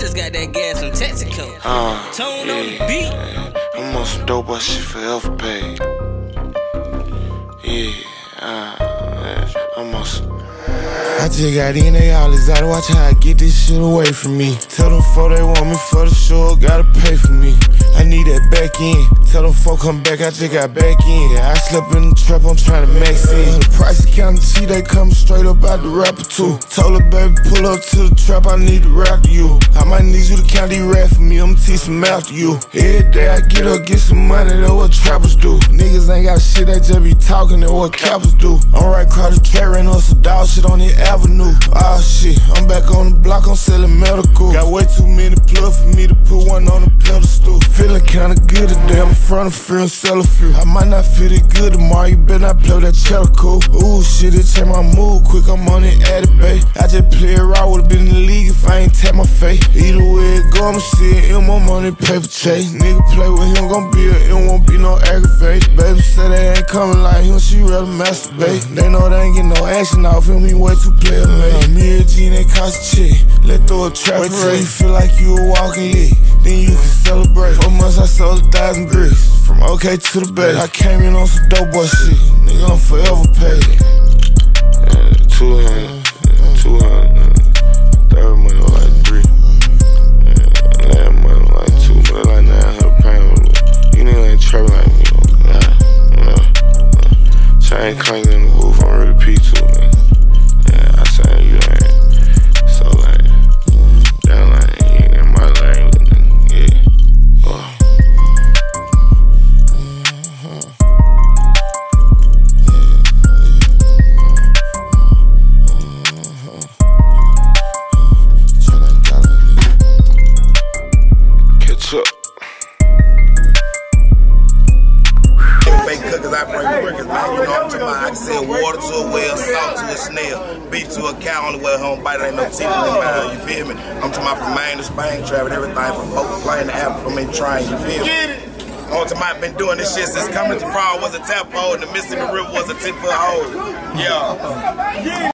just got that gas from Texaco. Uh, Tone yeah, on the beat. I'm on some dope ass shit forever paid. Yeah, uh, I'm on some. I just got in, they all excited. Watch how I get this shit away from me. Tell them before they want me for the show, gotta pay for me. I need that backend. Tell them folk come back, I just got back in. I slept in the trap, I'm trying to max in. The price is kinda they come straight up out the rapper too. Told her baby, pull up to the trap, I need to rap you. I might need you to count these rap for me, I'ma teach some to you. Every day I get up, get some money, that's what trappers do. Niggas ain't got shit, they just be talking, that's what cappers do. I'm right the track, ran on some dog shit on the avenue. Ah shit, I'm plugs for me to put one on the pedestal. Feeling kinda good today, I'm in front of fear and sell a few. I might not feel it good tomorrow, you better not play that cheddar cool. Ooh shit, it change my mood quick, I'm on it at it, babe. I just play raw, would've been in the league if I ain't tap my face. Either way I'ma see it in my money, paper chase. Nigga play with him, gon' be a, it won't be no aggravate. Baby say they ain't coming like him, she rather masturbate. They know they ain't get no action off him, he way too player made. Me and G, they cost a check. Let throw a trap Wait till you feel like you a walking lick. Then you can celebrate. Four months I sold a thousand bricks. From OK to the bay. I came in on some dope boy shit. Nigga, I'm forever paid. Uh, chain clanking Bake cookers, workers, man. You know what I'm talking about? I can sell water to a well, salt to a snail, beef to a cow on the way home, bite ain't no teeth in the mouth, you feel me? I'm talking about from Maine to Spain, traveling everything from boat, plane to Apple, I mean, train, you feel me? On to my been doing this shit since Kermit the Frog was a tap hole and the Mississippi River was a 10 foot hole. Yeah.